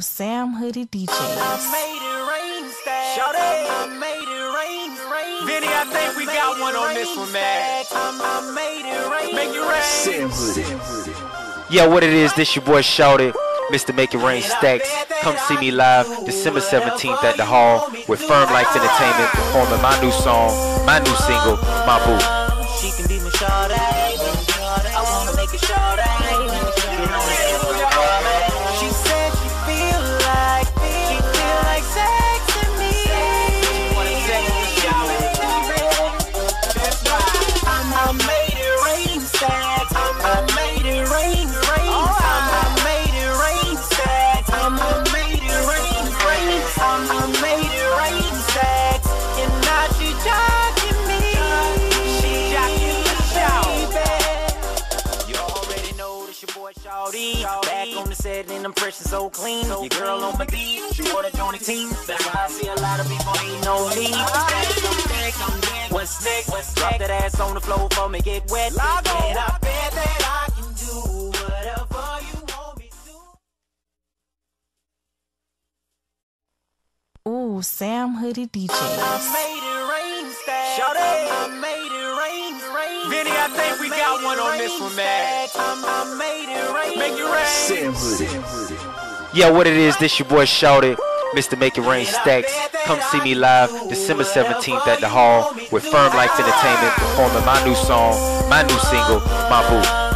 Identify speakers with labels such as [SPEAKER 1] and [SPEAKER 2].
[SPEAKER 1] Ooh, Sam Hoodie DJs.
[SPEAKER 2] Vinny, I think we got one on this one, man. Make it rain.
[SPEAKER 3] Sam Hoodie.
[SPEAKER 4] Yeah, what it is, this your boy Shawty, Mr. Make It Rain Stacks. Come see me live December 17th at the Hall with Firm Life Entertainment performing my new song, my new single, My Boo.
[SPEAKER 5] Back on the set and I'm fresh and so clean. Your girl on my beat, she wanna join the team. That's why I see a lot of people ain't no need. Ah. What's next? What's Drop that ass on the floor for me, get wet. And I bet that I can do whatever you want me to.
[SPEAKER 1] Ooh, Sam Hoodie DJs.
[SPEAKER 5] made it rain, stack. I
[SPEAKER 2] Vinny, I think we got one on this one, man.
[SPEAKER 5] It rain.
[SPEAKER 4] Yeah, what it is, this your boy Shawty, Mr. Make It Rain Stacks. Come see me live December 17th at the Hall with Firm Life Entertainment performing my new song, my new single, My Boo.